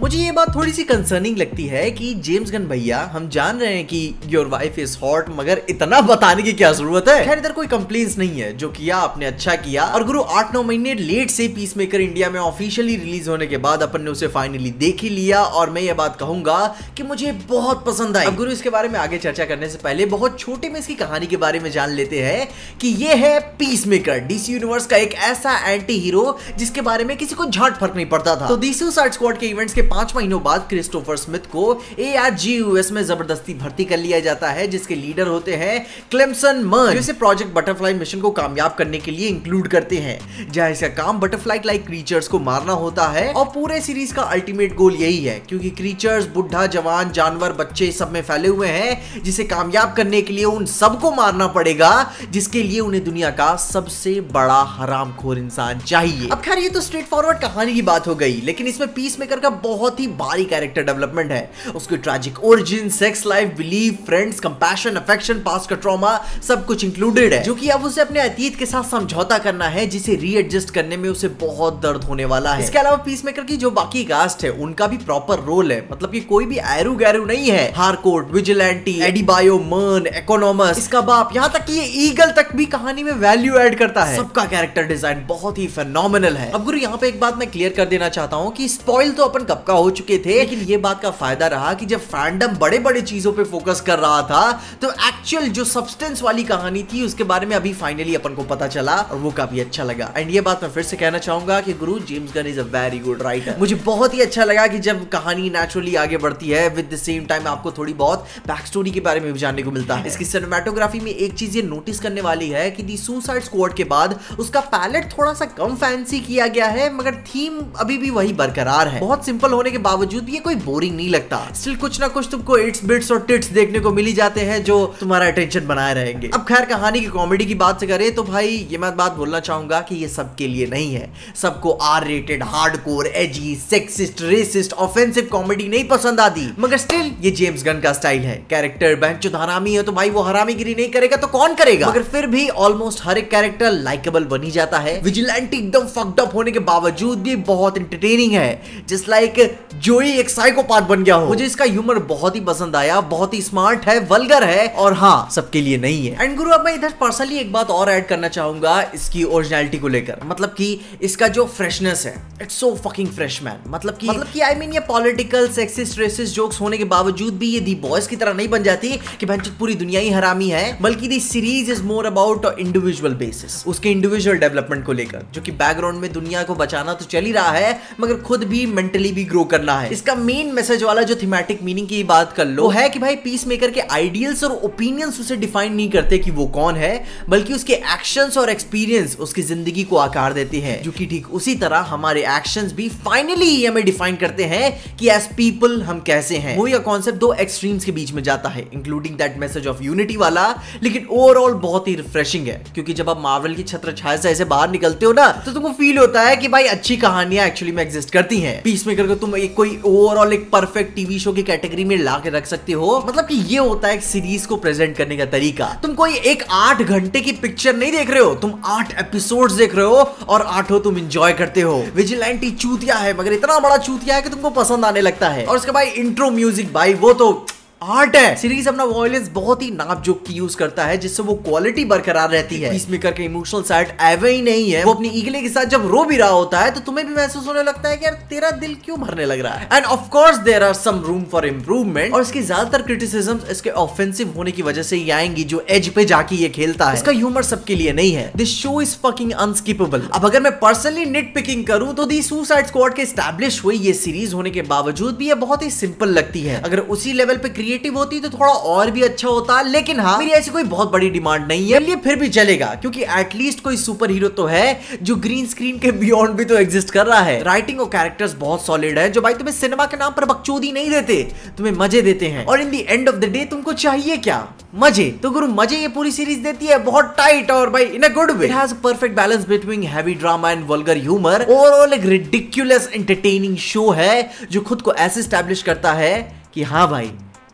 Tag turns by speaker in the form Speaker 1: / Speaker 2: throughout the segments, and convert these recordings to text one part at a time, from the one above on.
Speaker 1: मुझे ये बात थोड़ी सी कंसर्निंग लगती है कि जेम्स गन भैया, हम जान रहे हैं कि योर वाइफ इज़ हॉट मगर इतना बताने की क्या ज़रूरत है? खैर, इधर कोई कंप्लेन्स नहीं है। जो किया, आपने अच्छा किया। और गुरु आठ नौ महीने लेट से पीस मेकर इंडिया में ऑफिशियली रिलीज़ होने के बाद अपन ने उसे फाइनली देख ही लिया। और मैं ये बात कहूँगा कि मुझे बहुत पसंद आई। गुरु, इसके बारे में आगे चर्चा करने से पहले बहुत छोटे में इसकी कहानी के बारे में जान लेते हैं कि ये है पीस मेकर डीसी यूनिवर्स का एक ऐसा एंटी हीरो जिसके बारे में किसी को झाट फ़र्क नहीं पड़ता था। तो डीसी स्क्वाड के इवेंट्स के पाँच महीनों बाद क्रिस्टोफर स्मिथ को ए आर जी यूएस में ज़बरदस्ती भर्ती कर लिया जाता है, जिसके लीडर होते हैं क्लेमसन मर्न जिसे प्रोजेक्ट बटरफ्लाई मिशन को कामयाब करने के लिए इंक्लूड करते हैं। जहाँ इसका काम बटरफ्लाई लाइक क्रीचर्स को मारना होता है, और पूरे सीरीज़ का अल्टीमेट गोल यही है, क्योंकि क्रीचर्स बुढ़ा जवान, जानवर, बच्चे सब में फैले हुए हैं, जिसे कामयाब करने के लिए उन सबको मारना पड़ेगा, जिसके लिए उन्हें दुनिया का सबसे बड़ा हरामखोर इंसान चाहिए। अब खैर, ये तो स्ट्रेट फॉरवर्ड कहानी की बात हो गई, लेकिन इसमें पीस मेकर का बहुत ही भारी कैरेक्टर डेवलपमेंट है। उसकी tragic origin sex life believe friends compassion affection past का ट्रॉमा सब कुछ इंक्लूडेड है। जो कि अब उसे अपने अतीत के साथ समझौता करना है जिसे रीएडजस्ट करने में उसे बहुत दर्द होने वाला है। इसके अलावा पीस मेकर की जो बाकी कास्ट है उनका भी प्रॉपर रोल है। मतलब कि कोई भी एरू गैरू नहीं है। हारकोट विजिलेंटी एडिबायो मर्न इकोनॉमस इसका बाप यहाँ तक कि ये ईगल तक भी कहानी में वैल्यू ऐड करता है। सबका कैरेक्टर डिज़ाइन बहुत ही फेनोमिनल है। अब गुरु यहाँ पे एक बात मैं क्लियर कर देना चाहता हूँ कि स्पॉइल तो अपन कब का हो चुके थे लेकिन ये बात का फ़ायदा रहा कि जब फैंडम बड़े बड़े चीज़ों पे फोकस कर रहा था तो एक्चुअल जो सब्सटेंस वाली कहानी थी उसके बारे में अभी फाइनली अपन को पता चला और वो काफ़ी अच्छा लगा। एंड ये बात मैं फिर से कहना चाहूँगा कि गुरु James Gunn is a very good writer मुझे बहुत ही अच्छा लगा कि जब कहानी नेचुरली आगे बढ़ती है विद द सेम टाइम आपको थोड़ी बहुत बैक स्टोरी के बारे में भी जानने को मिलता है। इसकी सिनेमाटोग्राफी में एक चीज़ ये नोटिस करने वाली है कि दी सुसाइड स्क्वाड के बाद उसका पैलेट थोड़ा सा कम फैंसी किया गया है मगर थीम अभी भी वही बरकरार है। बहुत सिंपल होने के बावजूद भी ये कोई बोरिंग नहीं लगता। स्टिल कुछ ना कुछ तुमको इट्स, बिट्स और टिट्स देखने को मिल जाते हैं जो तुम्हारा अटेंशन बनाए रहेंगे। अब खैर कहानी की कॉमेडी की बात से करें तो भाई, ये मैं बात बोलना चाहूँगा कि ये सबके लिए नहीं है। सबको R rated hardcore edgy sexist racist offensive comedy नहीं पसंद आती। मगर स्टिल ये जेम्स गन का स्टाइल है। कैरेक्टर बैंक हरामी है तो भाई वो हरामीगिरी नहीं करेगा तो कौन करेगा? मगर फिर भी ऑलमोस्ट हर एक कैरेक्टर लाइकेबल बनी जाता है। विजिलेंटी एकदम फक्ड अप होने के बावजूद भी बहुत इंटरटेनिंग है। जस्ट लाइक जोई एक साइकोपाथ बन गया हो। मुझे इसका ह्यूमर बहुत ही पसंद आया बहुत ही स्मार्ट है वल्गर है और हाँ सबके लिए नहीं है। एंड गुरु अब मैं इधर पर्सनली एक बात और ऐड करना चाहूँगा इसकी ओरिजिनलिटी को लेकर। मतलब कि इसका जो फ्रेशनेस है it's so fucking fresh man मतलब कि मतलब कि आई मीन ये पॉलिटिकल सेक्सिस्ट रेसिस्ट जोक्स होने के बावजूद भी ये दी बॉयज़ की तरह नहीं बन जाती कि भैंस पूरी दुनिया ही हरामी है बल्कि the series is more about individual basis उसके इंडिविजुअल डेवलपमेंट को लेकर। जो कि बैकग्राउंड में दुनिया को बचाना तो चल ही रहा है मगर खुद भी मेंटली भी ग्रो करना है। इसका मेन मैसेज वाला जो थीमेटिक मीनिंग की बात कर लो है कि भाई पीस मेकर के आइडियल्स और ओपिनियंस उसे डिफाइन नहीं करते कि वो कौन है बल्कि उसके एक्शंस और एक्सपीरियंस उसकी ज़िंदगी को आकार देते हैं। जो कि ठीक उसी तरह हमारे एक्शंस भी फाइनली हमें डिफाइन करते हैं कि एज पीपल हम कैसे हैं। वो यह कॉन्सेप्ट दो एक्सट्रीम्स के बीच में जाता है including that message of unity वाला लेकिन ओवरऑल बहुत ही रिफ्रेशिंग है। क्योंकि जब आप मार्वल की छत्र छाया से ऐसे बाहर निकलते हो ना तो तुमको फील होता है कि भाई अच्छी कहानियाँ एक्चुअली में एग्जिस्ट करती हैं। पीस मेकर को तुम एक कोई ओवरऑल एक परफेक्ट टीवी शो की कैटेगरी में ला के रख सकते हो। मतलब कि ये होता है एक सीरीज़ को प्रेजेंट करने का तरीका। तुम कोई एक आठ घंटे की पिक्चर नहीं देख रहे हो, तुम आठ एपिसोड देख रहे हो और आठों तुम इंजॉय करते हो। विजिलेंटी चूतिया है, मगर इतना बड़ा चूतिया है कि तुमको पसंद आने लगता है। और उसके बाद इंट्रो म्यूज़िक भाई, वो तो आर्ट है। सीरीज़ अपना वॉयलेंस बहुत ही नाप जोक की यूज़ करता है जिससे वो क्वालिटी बरकरार रहती है। इसमें करके इमोशनल साइड एवे ही नहीं है। वो अपनी ईगले के साथ जब रो भी रहा होता है तो तुम्हें भी महसूस होने लगता है कि यार तेरा दिल क्यों भरने लग रहा है? And of course there are some room for improvement और इसकी ज़्यादातर क्रिटिसिज्म इसके ऑफेंसिव होने की वजह से ही आएँगी जो एज पे जाके ये खेलता है। इसका ह्यूमर सबके लिए नहीं है। This show is fucking unskippable अब अगर मैं पर्सनली निट पिकिंग करूँ तो दी सुसाइड स्क्वाड के स्टैब्लिश हुई ये सीरीज़ होने के बावजूद भी ये बहुत ही सिंपल लगती है। अगर उसी लेवल पे क्रिएटिव होती तो थोड़ा और भी अच्छा होता, लेकिन हाँ मेरी ऐसी कोई बहुत बड़ी डिमांड नहीं है। लिए फिर भी चलेगा, क्योंकि एटलीस्ट कोई सुपर हीरो तो है, जो ग्रीन स्क्रीन के बियॉन्ड भी तो एग्जिस्ट कर रहा है। राइटिंग और कैरेक्टर्स बहुत सॉलिड है, जो भाई तुम्हें सिनेमा के नाम पर बकचोदी नहीं देते, तुम्हें मज़े देते हैं। और in the end of the day तुमको चाहिए क्या? मज़े। तो गुरु, मज़े ये पूरी सीरीज़ देती है, बहुत टाइट और भाई in a good way has perfect balance between heavy drama and vulgar humour overall एक रिडिकुलस एंटरटेनिंग शो है, जो खुद को ऐसे स्टैब्लिश करता है कि हाँ भाई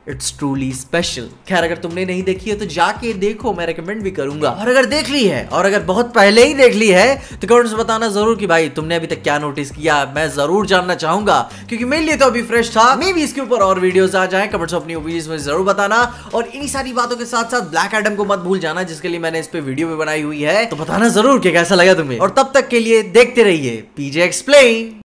Speaker 1: इट्स ट्रूली स्पेशल खैर, अगर तुमने नहीं देखी है तो जाके देखो, मैं रेकमेंड भी करूँगा। और अगर देख ली है, और अगर बहुत पहले ही देख ली है तो कमेंट्स बताना ज़रूर कि भाई, तुमने अभी तक क्या नोटिस किया? मैं ज़रूर जानना चाहूँगा। क्योंकि मेरे लिए तो अभी फ्रेश था। मे भी इसके ऊपर और वीडियोस आ जाए। कमेंट्स अपनी ओपिनियंस में ज़रूर बताना। और इन्हीं सारी बातों के साथ साथ ब्लैक एडम को मत भूल जाना, जिसके लिए मैंने इस पर वीडियो भी बनाई हुई है। तो बताना ज़रूर कि कैसा लगा तुम्हें। और तब तक के लिए देखते रहिए। पीजे एक्सप्लेन